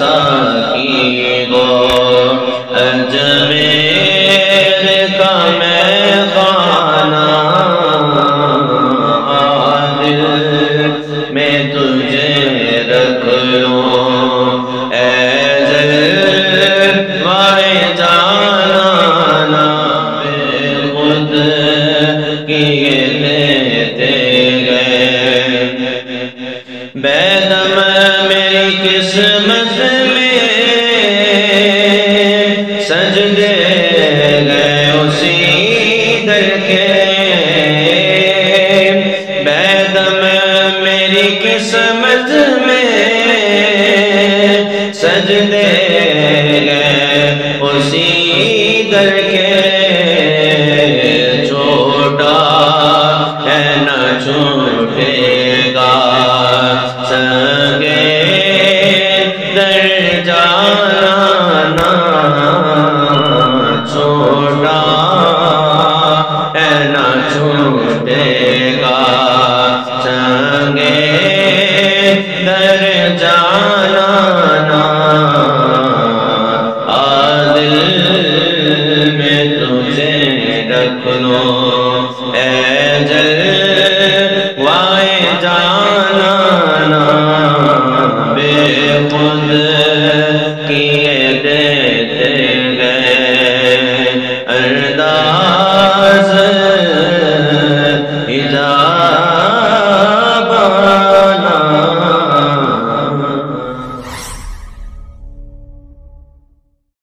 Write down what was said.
ساکی گو، اجمیر کا میں خانہ عادل میں تجھے رکھ لوں۔ اے جلوائے جانانا بے خود کیے لیتے گئے۔ بیدم قسمت میں سجدے گئے اسی در کے بیدم میری قسمت میں سجدے گئے اسی در کے چھوٹا ہے نہ چھوٹے چھوڑا نہ چھوٹے گا۔ چنگے در جانا عادل میں تجھے رکھنو اے جل، وائے جانا بے خود کیے دے